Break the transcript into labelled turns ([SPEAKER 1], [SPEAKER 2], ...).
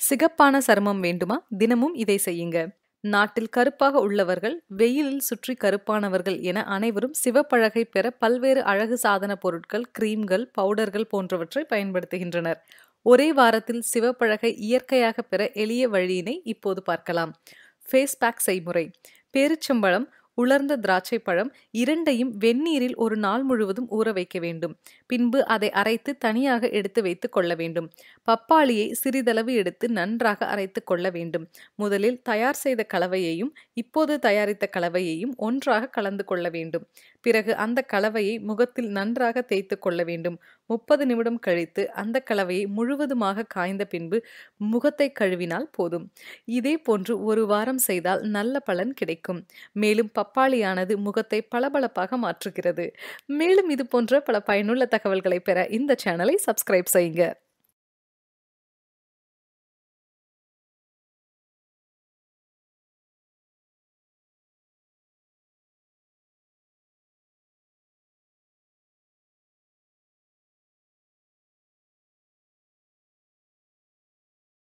[SPEAKER 1] சிகப்பான சருமம் வேண்டுமா? தினமும் இதை செய்யுங்க. நாட்டில் கருப்பாக உள்ளவர்கள் வெயிலில் சுற்றி கருப்பானவர்கள் என அனைவரும் சிவப்பழகை பெற பல்வேறு அழகு சாதன பொருட்கள் கிரீம்கள் பவுடர்கள் போன்றவற்றை பயன்படுத்துகின்றனர். ஒரே வாரத்தில் சிவப்பழகை இயற்கையாக பெற எளிய வழியினை இப்போது பார்க்கலாம். ஃபேஸ் பேக் செய்முறை. பேரிச்சம்பழம் உலர்ந்த திராட்சை பழம் இரண்டையும் வெந்நீரில் ஒரு நாள் முழுவதும் ஊற வைக்க வேண்டும். பின்பு அதை அரைத்து தனியாக எடுத்து வைத்து கொள்ள வேண்டும். பப்பாளியை சிறிதளவு எடுத்து நன்றாக அரைத்து கொள்ள வேண்டும். முதலில் தயார் செய்த கலவையையும் இப்போது தயாரித்த கலவையையும் ஒன்றாக கலந்து கொள்ள வேண்டும். பிறகு அந்த கலவையை முகத்தில் நன்றாக தேய்த்து கொள்ள வேண்டும். முப்பது நிமிடம் கழித்து அந்த கலவையை முழுவதுமாக காய்ந்த பின்பு முகத்தை கழுவினால் போதும். இதே போன்று ஒரு வாரம் செய்தால் நல்ல பலன் கிடைக்கும். மேலும் பப்பாளியானது முகத்தை பளபளப்பாக மாற்றுகிறது. மேலும் இது போன்ற பல பயனுள்ள தகவல்களை பெற இந்த சேனலை சப்ஸ்கிரைப் செய்யுங்க.